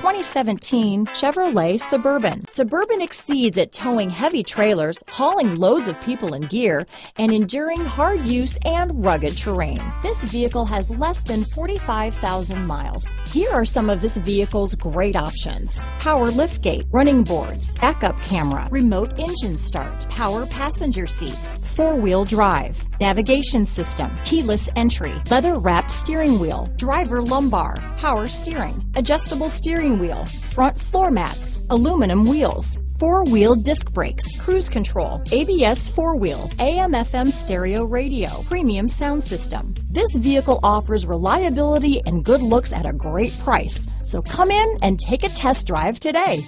2017 Chevrolet Suburban. Suburban exceeds at towing heavy trailers, hauling loads of people and gear, and enduring hard use and rugged terrain. This vehicle has less than 45,000 miles. Here are some of this vehicle's great options. Power liftgate, running boards, backup camera, remote engine start, power passenger seat, four-wheel drive, navigation system, keyless entry, leather wrapped steering wheel, driver lumbar, power steering, adjustable steering wheel, front floor mats, aluminum wheels, four-wheel disc brakes, cruise control, ABS four-wheel, AM FM stereo radio, premium sound system. This vehicle offers reliability and good looks at a great price. So come in and take a test drive today.